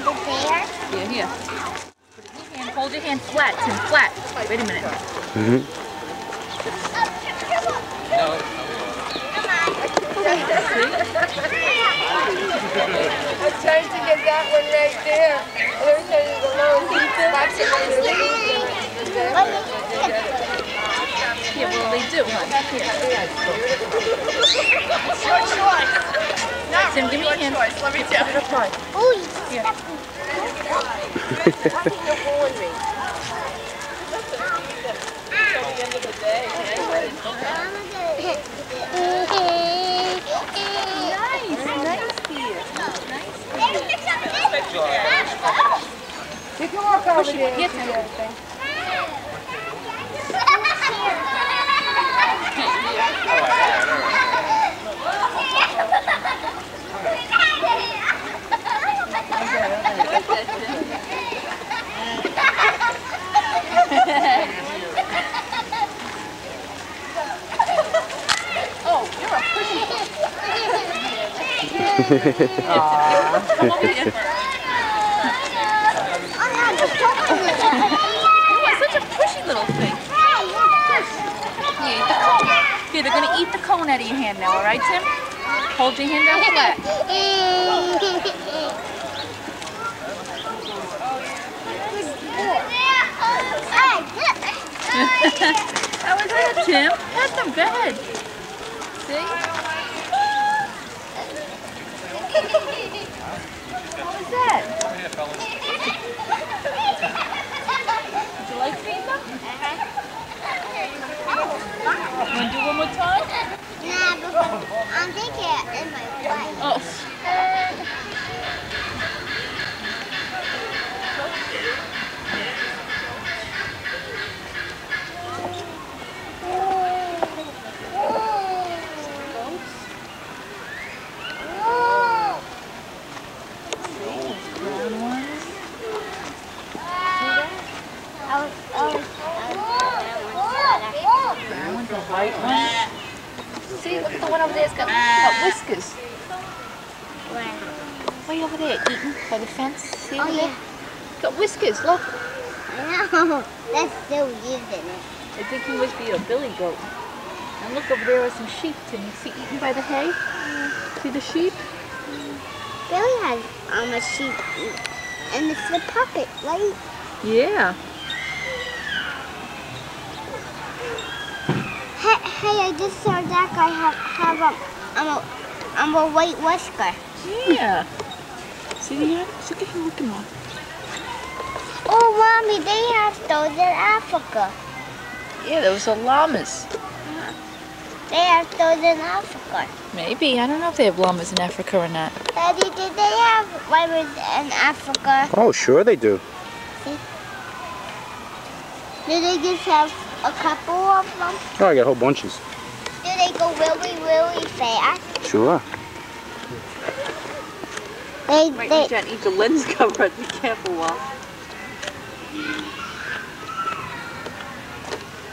put it there? Yeah, here. Put it in your hand. Hold your hand flat, Tim, flat. Wait a minute. Mhm. I'm trying to get that one right there. And every time you go low, he slaps it Yeah, well, they do, huh? Tim, give me your hand. Let me tell you. Ooh, You can walk over Push it. there. Here, and see Tim. everything. Oh, you're a pushy. Come over here. You are such a pushy little thing. Here, eat the cone. Here, they're gonna eat the cone out of your hand now, all right, Tim? Hold your hand down flat. How was that, Tim? That's not bad. See? How was that? Did you like seeing them? Want to do one more time? Nah, because I'm thinking it in my way. Oh. Whiskers, look. I know. That's still using it. I think he must be a billy goat. And look over there are some sheep, Tim. You see eaten by the hay? See the sheep? Billy has um, a sheep, and it's the puppet, right? Yeah. Hey, hey, I just saw that guy have, have a, um, a, um, a white whisker. Yeah. See the? Look at him looking on. Oh, mommy, they have those in Africa. Yeah, those are llamas. They have those in Africa. Maybe. I don't know if they have llamas in Africa or not. Daddy, did they have llamas in Africa? Oh, sure they do. Do they just have a couple of them? Oh, I got whole bunches. Do they go really, really fast? Sure. They, Right, they, you can't eat the lens cover. Be careful, Walt.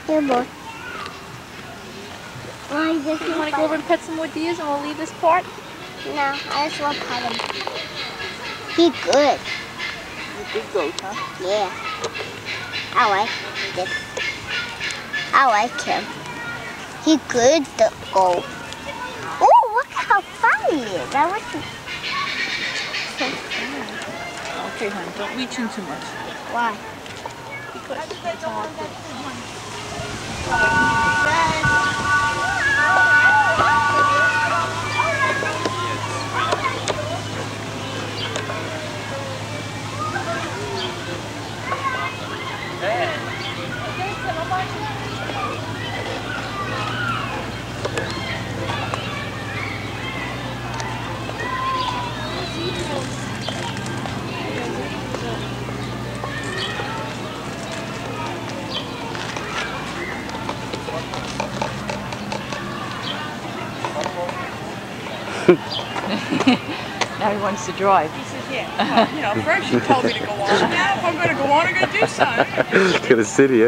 Here, boy. Why does You want to go over and pet some more deers and we'll leave this part? No, I just want to pet him. He good. He's a big goat, huh? Yeah. I like this. I like him. He good to go. Oh, look how fun he is. I wish he... Okay, hon. Don't reach in too much. Why? Now he wants to drive. He says, yeah. Well, you know, first you told me to go on. Now if I'm going to go on, I'm going to do something. to the city,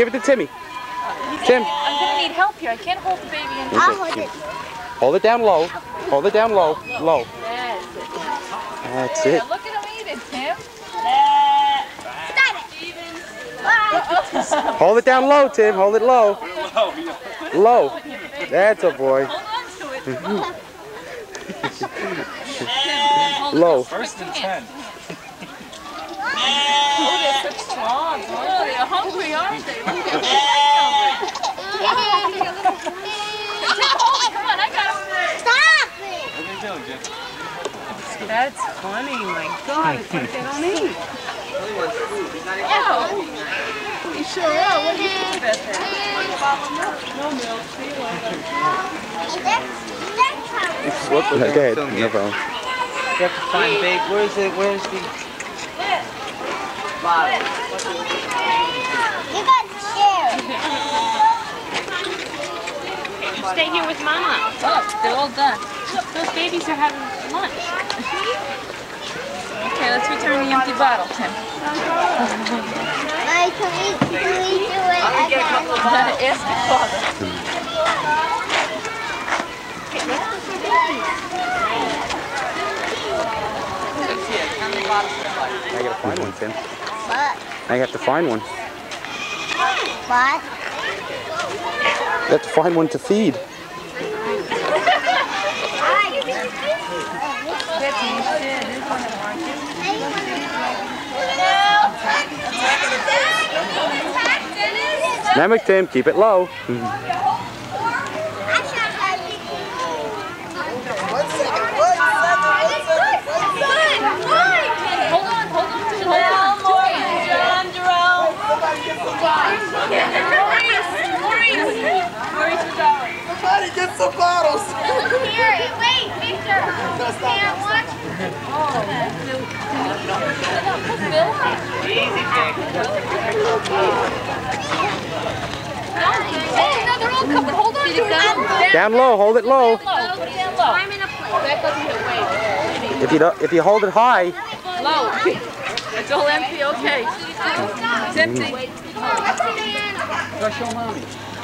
Give it to Timmy. Tim, I'm gonna need help here. I can't hold the baby in. I'll hold it. hold it down low. Hold it down low. Low. That's it. That's it. look at him eating, Tim. Hold it down low, Tim. Hold it low. Low. That's a boy. Hold on to it. Tim, hold it Low. First and ten dogs. Oh, they're hungry, aren't they? Look at them. That's funny, my God, it's like they don't eat. Oh, you sure are. What do you think? No milk, see you later. No problem. You have to find, babe, where's it? where's the... Bottom. Stay here with Mama. Oh, they're all done. Those babies are having lunch. Okay, let's return the empty bottle, Tim. Like, can we, can we do it again? Ask your father. I gotta find one, Tim. But, I have to find one. but, You have to find one to feed. Tim, keep it low. of bottles. Here, wait, Victor. No, stop, Here, stop, watch. Oh. Easy, Vic. No, they're all. Hold on to it. Down low. Hold it low. I'm in a plate. If you don't, if you hold it high. Low. It's all empty. Okay. It's empty. Mm. Go show mommy.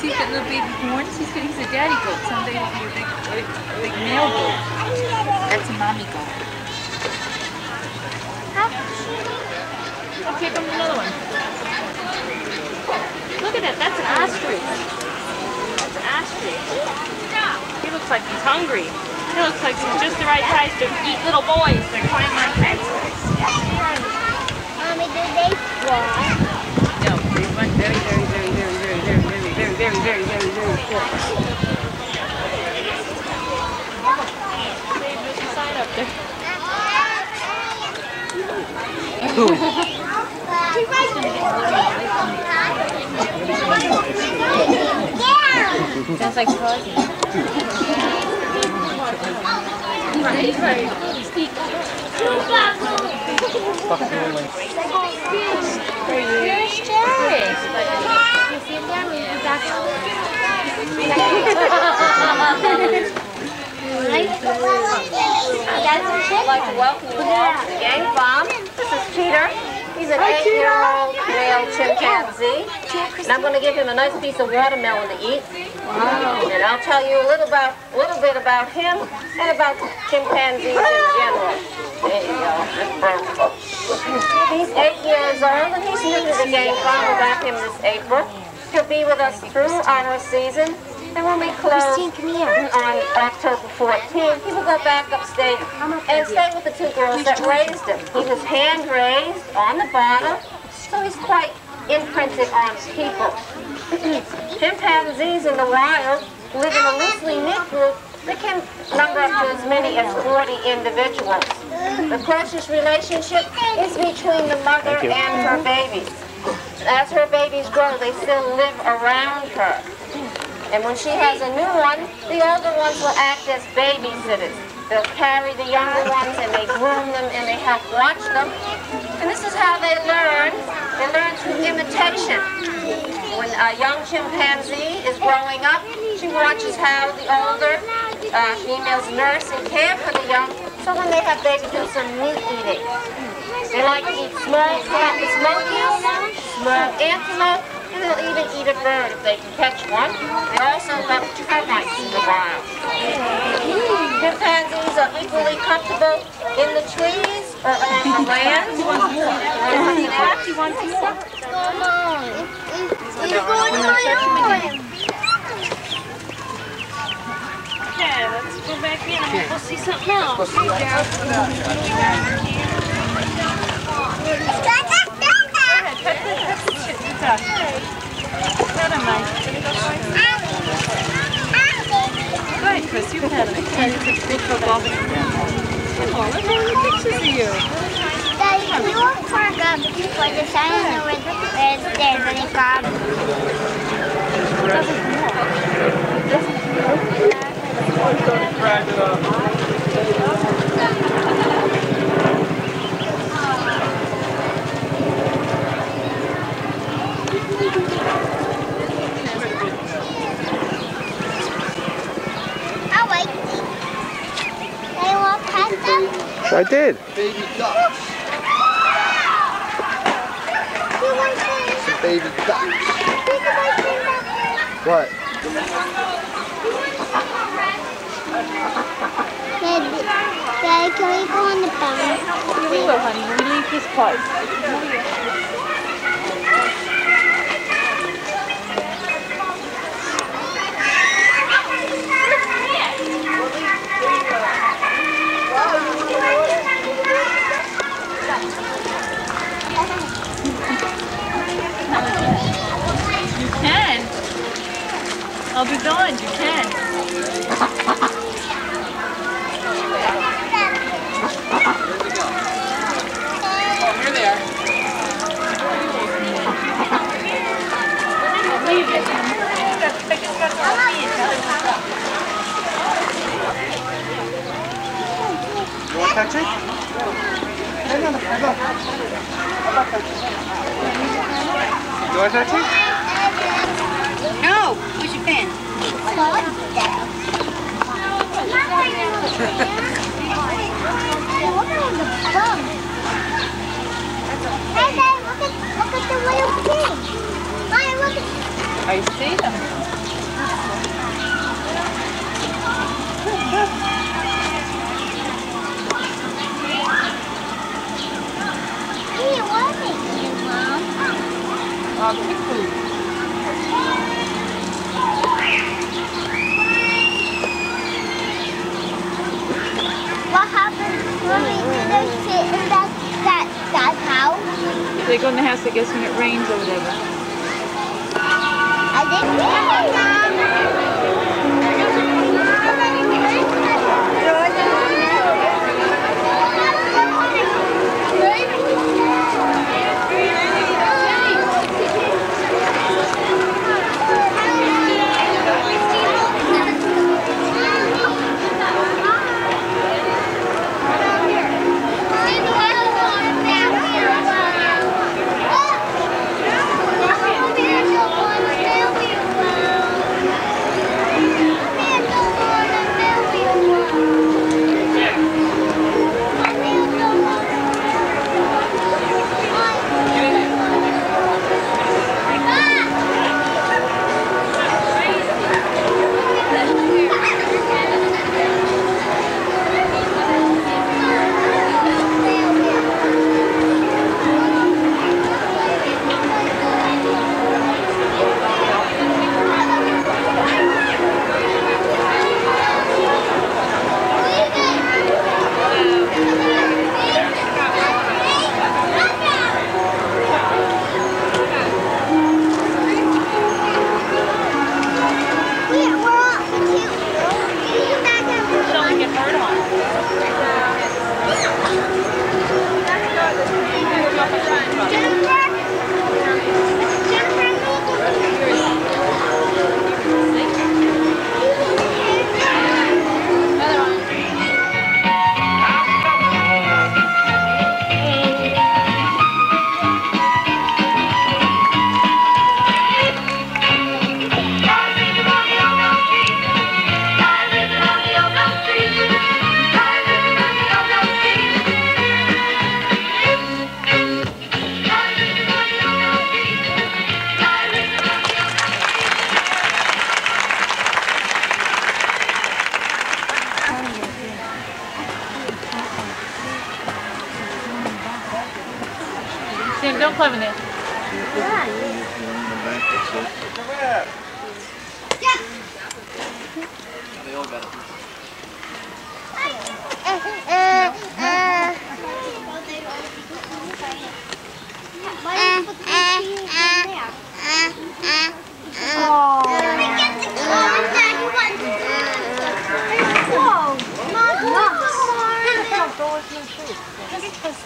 He's got little baby horns. He's, got, he's a daddy goat. Someday he'll be a big, big, big male goat. That's a mommy goat. Take them another one. Look at that. That's an ostrich. That's an ostrich. He looks like he's hungry. He looks like he's just the right size to eat little boys that climb on fences. Mommy, do they fly? No, they very, very, very, very, very, very, very short. Sounds like frozen. Welcome Game Farm. This is Peter. He's an eight-year-old male chimpanzee. And I'm going to give him a nice piece of watermelon to eat. And I'll tell you a little about, a little bit about him and about chimpanzees in general. There you go. He's eight years old and he's new to the game. We got him this April. He'll be with us through our season. And when we close on October 14th, he will go back upstate and stay with the two girls that raised him. He was hand raised on the bottom, so he's quite imprinted on people. Chimpanzees in the wild live in a loosely knit group that can number up to as many as 40 individuals. The closest relationship is between the mother and her babies. As her babies grow, they still live around her. And when she has a new one, the older ones will act as babysitters. They'll carry the younger ones and they groom them and they help watch them. And this is how they learn. They learn through imitation. When a young chimpanzee is growing up, she watches how the older uh, females nurse and care for the young. So when they have babies, do some meat eating. They like to eat small colobus monkeys, small antelope, and they'll even eat a bird if they can catch one. They also love termites in the wild. Chimpanzees are equally comfortable in the trees or on the land. You want You want some more? You're going to my arm. Okay, let's go back in and we'll see something else. Pet him, Mike. Go ahead, Chris, you pet him. Can you take a picture of all the look at the pictures of you. Daddy, we won't park up before the sign in the red, red there, but it got I like these. They want pet them? I did. Baby ducks. You want to Some baby ducks. Think about them. What? Daddy, Daddy, can we go on the bounce? We will, honey, we leave this place. I'll be darned, you can. You want to touch it? You want to touch it? No, Daddy, look at, the I see them. Hey, what they eating, Mom? Uh. What happens when we do the shit in that, that, that house? They go in the house, I guess, when it rains or whatever. I didn't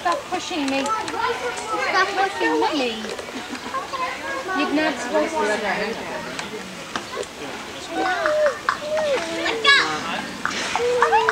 Stop pushing me. Stop pushing me. You're not supposed to.